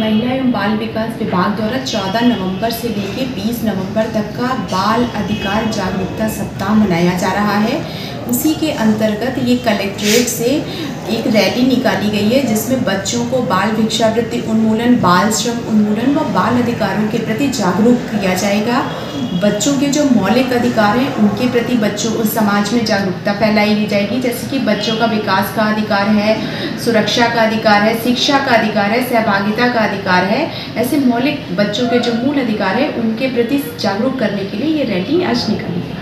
महिला एवं बाल विकास विभाग द्वारा 14 नवंबर से लेकर 20 नवंबर तक का बाल अधिकार जागरूकता सप्ताह मनाया जा रहा है। उसी के अंतर्गत ये कलेक्ट्रेट से एक रैली निकाली गई है, जिसमें बच्चों को बाल भिक्षावृत्ति उन्मूलन, बाल श्रम उन्मूलन व बाल अधिकारों के प्रति जागरूक किया जाएगा। बच्चों के जो मौलिक अधिकार हैं, उनके प्रति बच्चों उस समाज में जागरूकता फैलाई जाएगी। जैसे कि बच्चों का विकास का अधिकार है, सुरक्षा का अधिकार है, शिक्षा का अधिकार है, सहभागिता का अधिकार है। ऐसे मौलिक बच्चों के जो मूल अधिकार है, उनके प्रति जागरूक करने के लिए ये रैली आज निकाली गई।